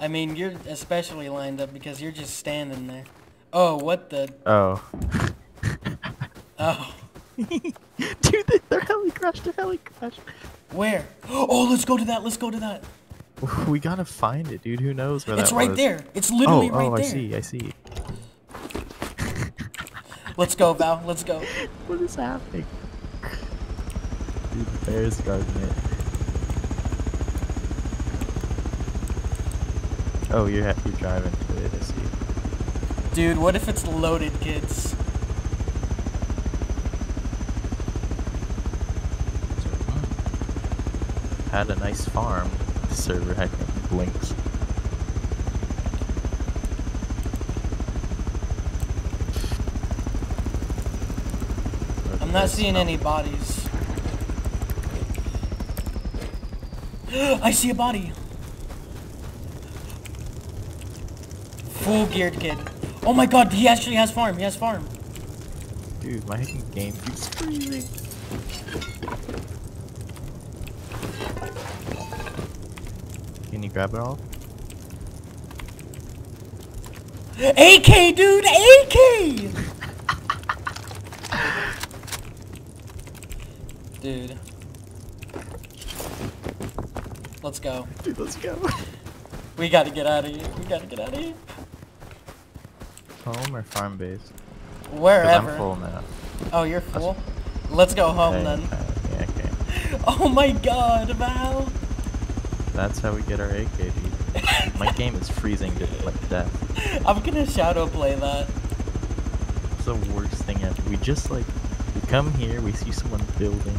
I mean, you're especially lined up because you're just standing there. Oh, what the? Oh. Oh, Dude, they- they're heli crashed, they're heli crashed. where? Oh, let's go to that. Let's go to that. We gotta find it, dude. Who knows where It's that right was? there. It's literally oh, oh right oh, there. Oh, I see, I see. Let's go, Val. Let's go. What is happening? Dude, the bear's guarding it. Oh, you're, ha- you're driving to it, I see. Dude, what if it's loaded, kids? Had a nice farm. The server had blinks. I'm not seeing any bodies. I see a body. Full geared kid. Oh my god, he actually has farm. He has farm. Dude, my game keeps freezing. Can you grab it all? AK, dude! AK! dude. Let's go. Dude, let's go. We gotta get out of here. We gotta get out of here. Home or farm base? Wherever. I'm full now. Oh, you're full? Let's go home Okay, then. yeah, okay. Oh my god, Val! That's how we get our AK, dude. My game is freezing to like death. I'm gonna ShadowPlay that. It's the worst thing ever. We just like we come here, we see someone building.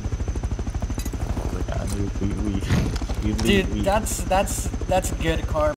Like, uh, we we we, we, Dude, we that's that's that's good karma.